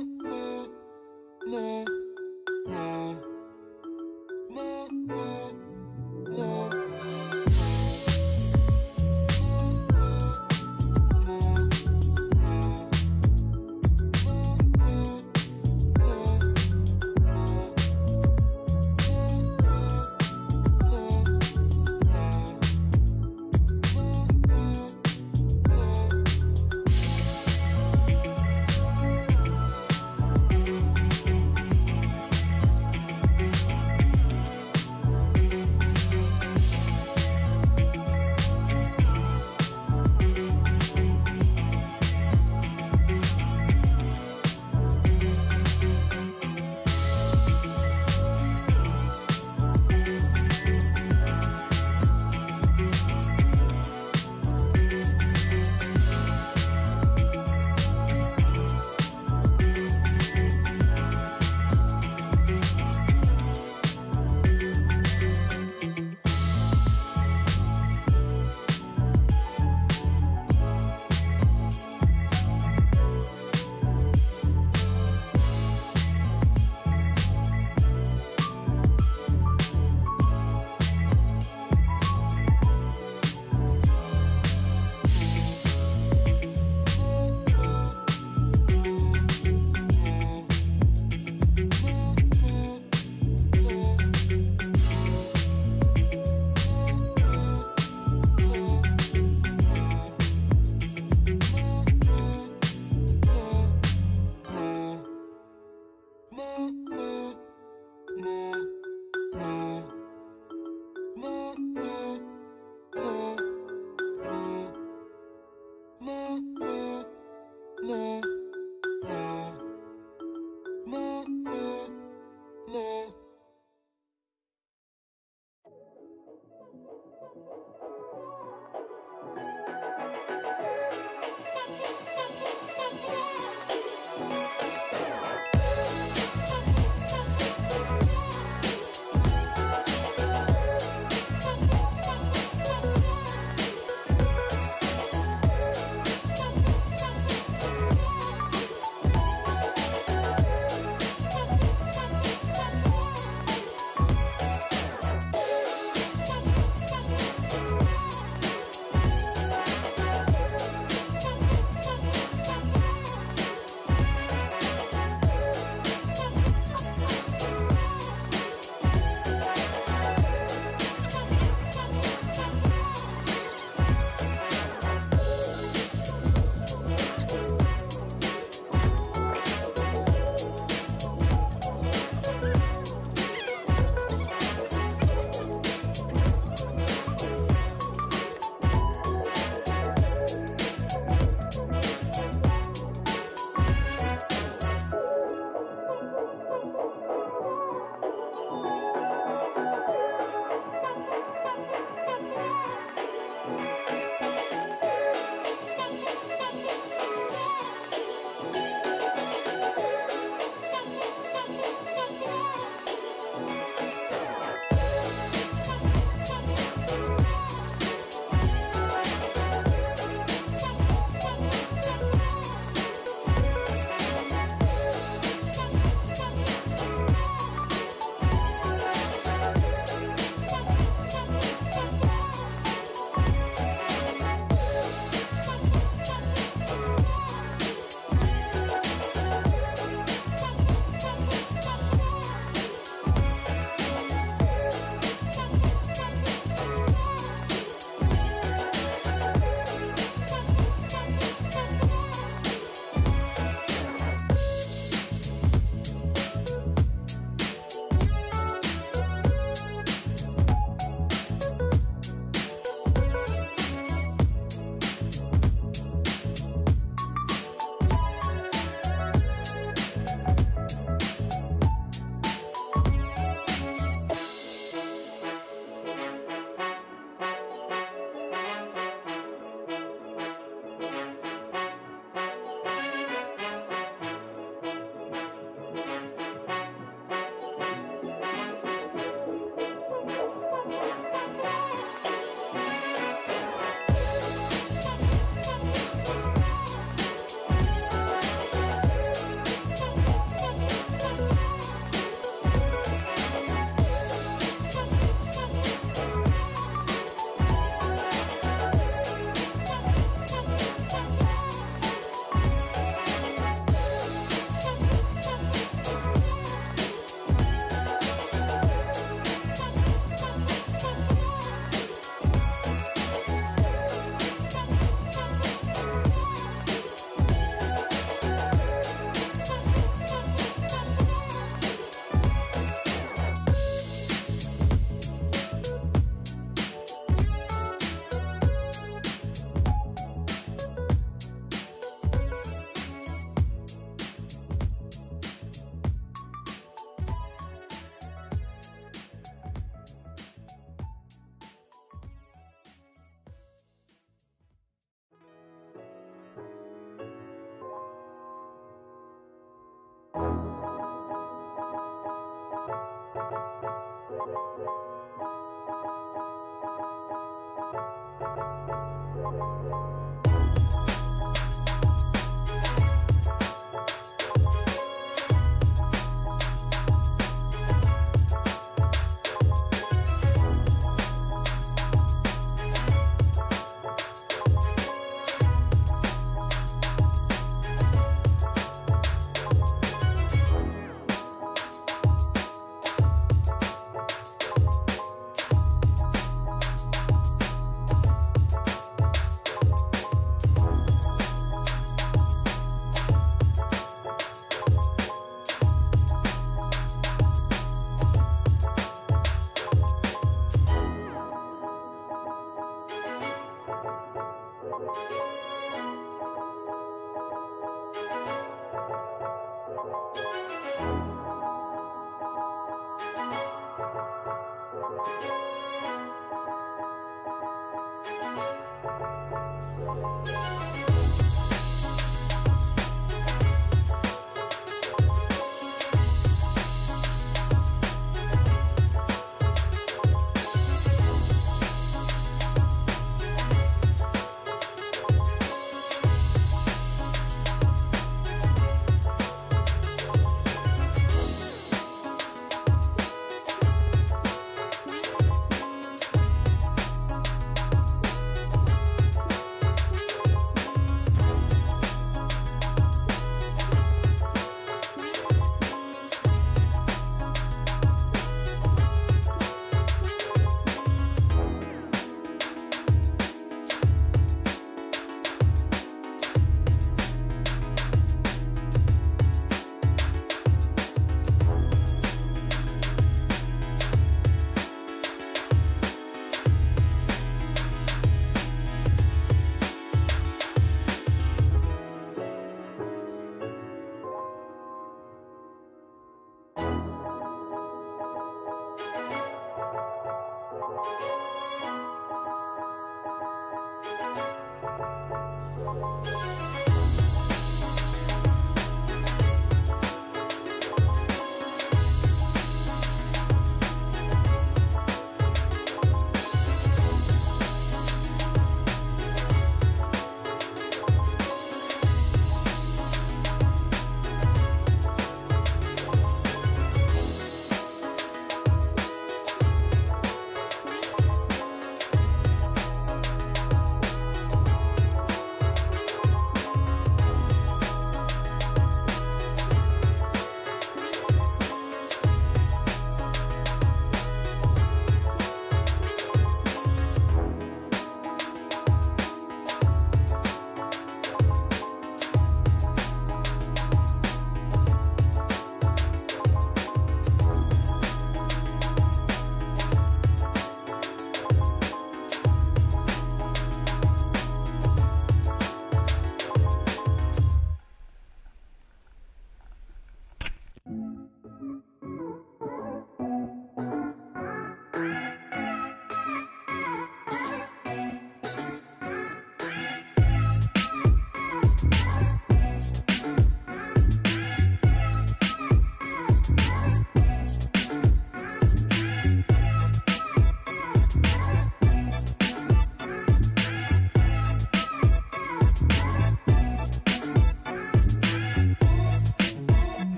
Mm-hmm.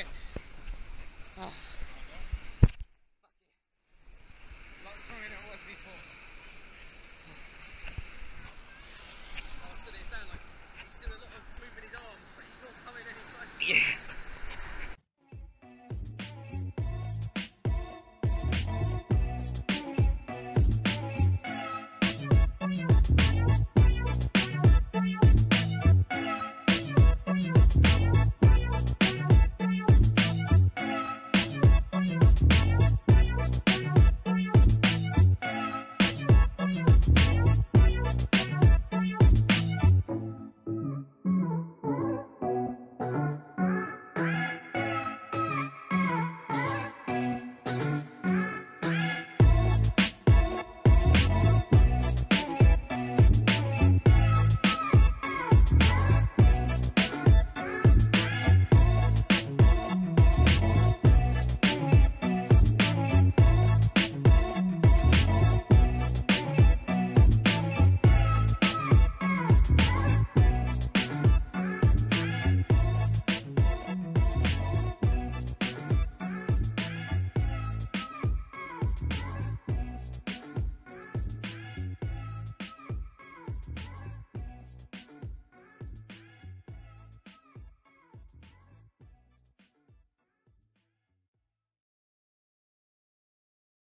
Wouldn't